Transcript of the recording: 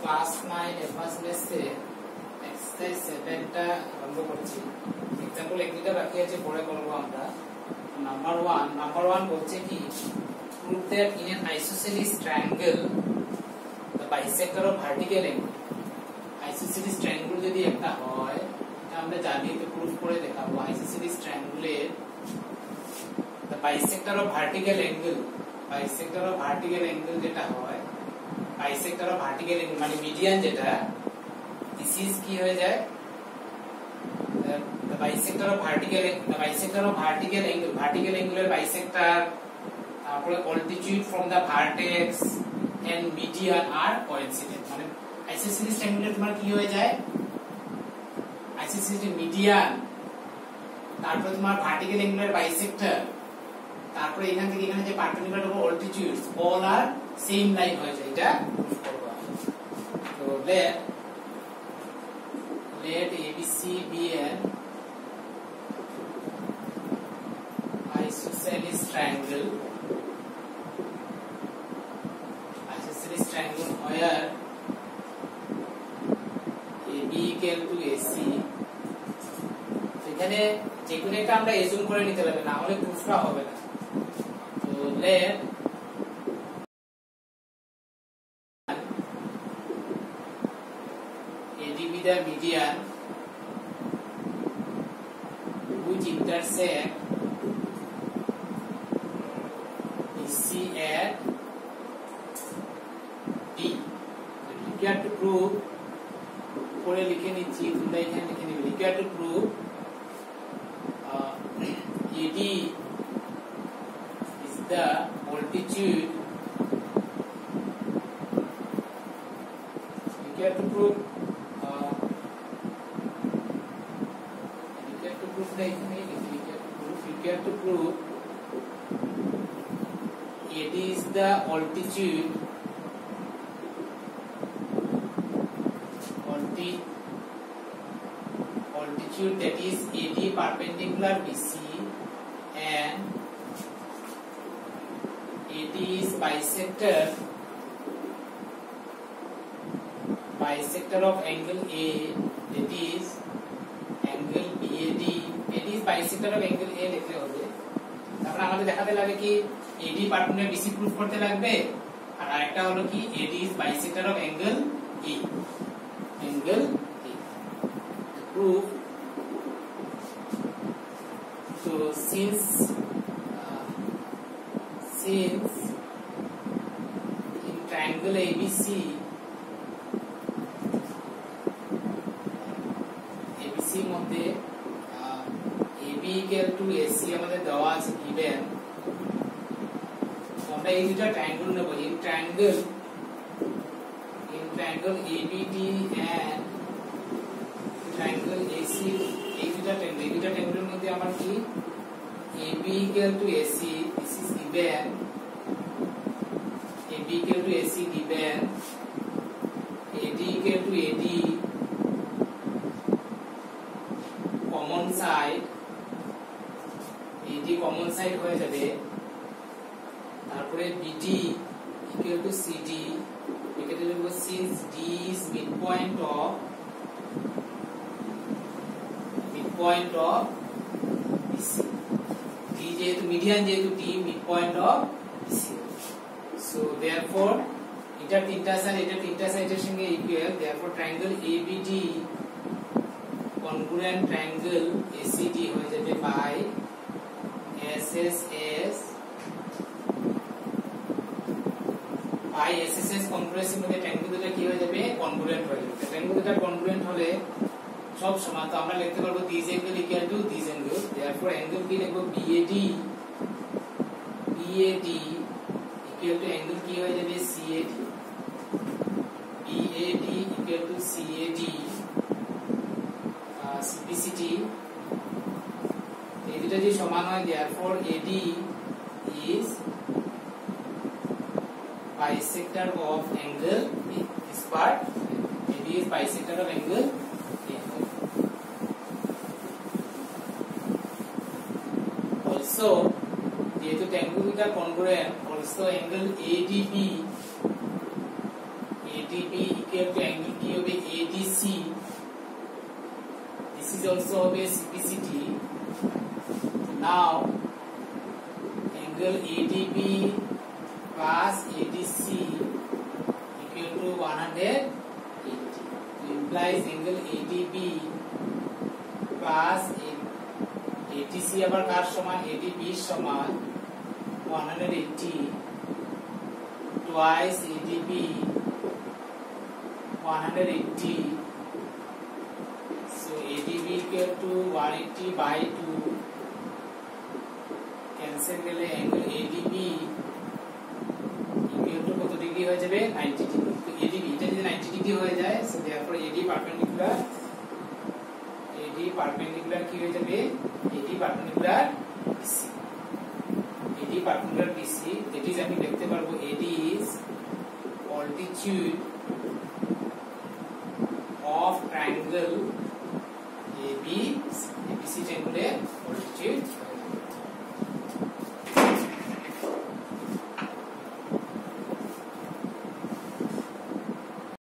Class nine advance লেসে exercise সেভেনটা আরম্ভ করছি। এক্সাম্পল এক দুটা বাকি আছে, পরে করব আমরা। নাম্বার ওয়ান নাম্বার ওয়ান বলছে কি proof that in an isosceles triangle the bisector of vertical angle isosceles triangle যদি একটা হয় আমরা জানি, তো প্রুফ করে দেখাবো। Isosceles ট্রায়াঙ্গেলের the bisector of vertical angle bisector of vertical angle যেটা হয় of vertical angle মানে মিডিয়ান যেটা this is কি হয়ে যায় bisector of vertical the bisector of vertical angle vertical angle এর bisector তারপরে altitude from the vertex and median are coincident মানে triangle এর তোমার কি হয়ে যায় isosceles মিডিয়ান তারপরে তোমার ভার্টিক্যাল অ্যাঙ্গুলার বাইসেক্টর তারপরে এখান থেকে এখানে যে পার্টিকুলার ওভার অল্টিটিউড অল আর সেম লাইন হয়ে যায়। এটা। তো let ABC be an isosceles triangle isosceles triangle where AB equal to AC সেখানে যে কোনো একটা আমরা এজুম করে নিতে পারবে, না হলে প্রুফটা হবে না। Let AD the median which intersect BC at D. Required to prove পরে লিখে নিচ্ছি তোমরা এখানে লিখে নিবে required to prove the multitude. You get to prove uh, you get to prove the infinity you to prove you to prove it is the altitude. Alti altitude that is AD perpendicular BC and AD is bisector bisector of angle A that is angle BAD AD is bisector of angle A লিখতে হবে তারপরে আমাদের দেখাতে লাগে কি AD partner BC proof করতে লাগবে আর আরেকটা হলো কি AD is bisector of angle E angle E proof so since uh, since in triangle ABC ABC মধ্যে AB equal to AC আমাদের দেওয়া আছে given আমরা এই দুটা ট্রায়াঙ্গেল নেব in triangle in triangle ABD and triangle AC এই দুটা ট্রায়াঙ্গেল এই দুটা ট্রায়াঙ্গেলের মধ্যে আমার কি AB equal to AC this is given AB equal to AC given AD equal to AD common side AD common side হয়ে যাবে তারপরে BD equal to CD এক্ষেত্রে লিখব since D is midpoint of midpoint of BC D যেহেতু median যেহেতু D midpoint of BC so therefore এটা তিনটা side এটা তিনটা সাইডের সঙ্গে equal therefore triangle ABD congruent triangle ACD হয়ে যাবে by SSS by SSS congruency মধ্যে ট্রায়াঙ্গেল দুটো কি হয়ে যাবে কনগ্রুয়েন্ট হয়ে যাবে ট্রায়াঙ্গেল দুটো কনগ্রুয়েন্ট সব সমান তো আমরা লিখতে পারবো this angle equal to this angle therefore angle কি লিখবো BAD BAD equal to angle কি হয়ে যাবে CAD BAD equal to CAD CPCT এই দুটো যদি সমান হয় therefore AD is bisector of angle A. This part AD is bisector of angle A. Also, যেহেতু ট্যাঙ্গুলটা congruent also angle ADB AD ADB equal to angle কি হবে ADC this is also হবে CPCT now angle ADB plus ADC equal to 180 implies angle ADB plus ATC আবার কার সমান ADB সমান 180 twice ADB 180 so ADB equal to 180 by 2 cancel গেলে অ্যাঙ্গেল ADB equal to কত ডিগ্রি হয়ে যাবে 90 ডিগ্রি তো ADB এটা যদি 90 ডিগ্রি হয়ে যায় so therefore AD perpendicular AD perpendicular কি হয়ে যাবে AD perpendicular BC AD perpendicular BC that is আমি লিখতে পারব AD is altitude of triangle